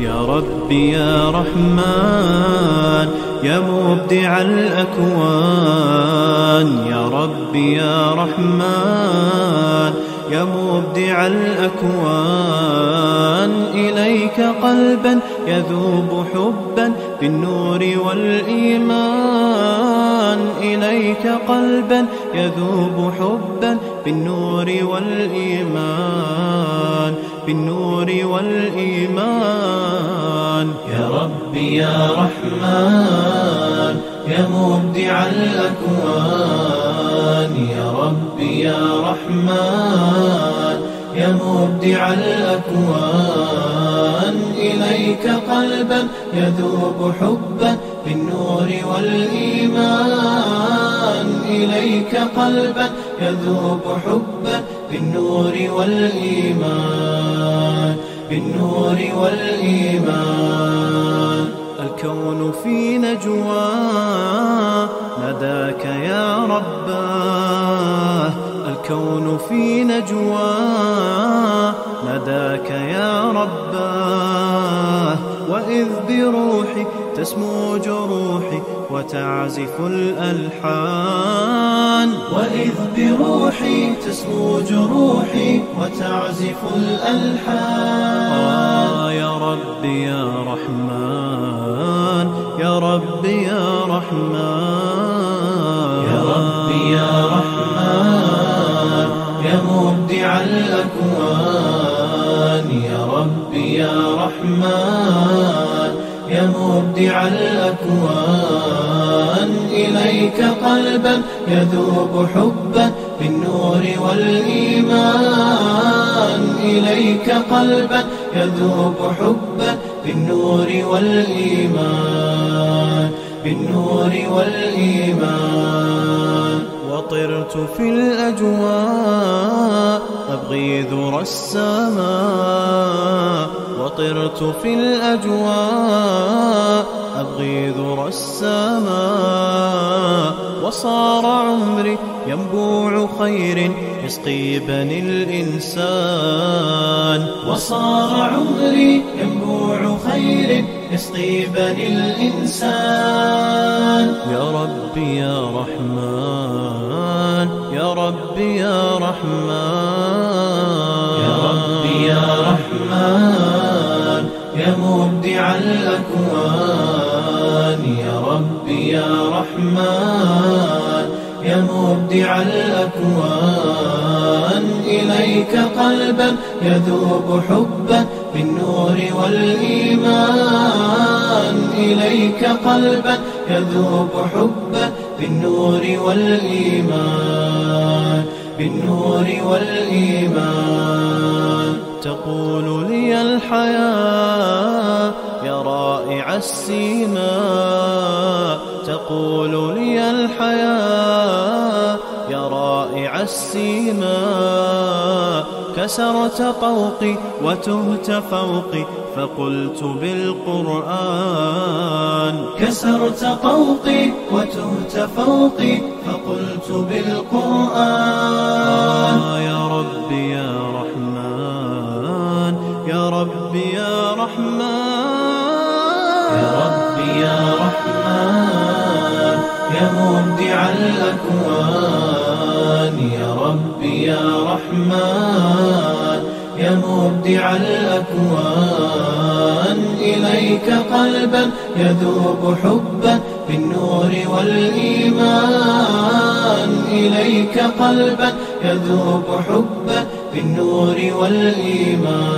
يا ربي يا رحمن يا مبدع الأكوان. يا ربي يا رحمن يا مبدع الأكوان. إليك قلبا يذوب حبا بالنور والإيمان. إليك قلبا يذوب حبا بالنور والإيمان. بالنور والإيمان. يا ربي يا رحمن يا مبدع الأكوان. يا ربي يا رحمن يا مبدع الأكوان. إليك قلبا يذوب حبا بالنور والإيمان. إليك قلبا يذوب حبا بالنور والإيمان بالنور والإيمان. الكون في نجوى نداك يا رباه الكون في نجوى نداك يا رباه وإذ بروحي تسمو جروحي وتعزف الألحان. وإذ بروحي تسمو جروحي وتعزف الألحان. آه يا ربي يا رحمن يا ربي يا رحمن. يا ربي يا رحمن يا مبدع الأكوان. يا ربي يا رحمن يا مبدع الأكوان. إليك قلبا يذوب حبا بالنور والإيمان. إليك قلبا يذوب حبا بالنور والإيمان. بالنور والإيمان. وطرت في الأجواء أبغي ذرى السماء وطرت في الأجواء أبغي ذرى السماء وصار عمري ينبوع خير يسقي بني الإنسان. وصار عمري ينبوع خير يسقي بني الإنسان. يا ربي يا رحمن. يا ربي يا رحمن. يا ربي يا رحمن يا مبدع الأكوان. يا ربي يا رحمن يا مبدع الأكوان. إليك قلبا يذوب حبا بالنور والإيمان. إليك قلبا يذوب حبا بالنور والإيمان بالنور والإيمان. تقول لي الحياة يا رائع السيماء تقول لي الحياة يا رائع السيماء كسرت طوقي وتهت فوقي فقلت بالقرآن. كسرت طوقي وتهت فوقي فقلت بالقرآن. آه يا ربي يا رحمن. يا ربي يا رحمن. يا ربي يا رحمن يا مبدع الأكوان. يا ربي يا رحمن. مبدع الأكوان إليك قلبا يذوب حبا بالنور والإيمان. إليك قلبا يذوب حبا بالنور والإيمان.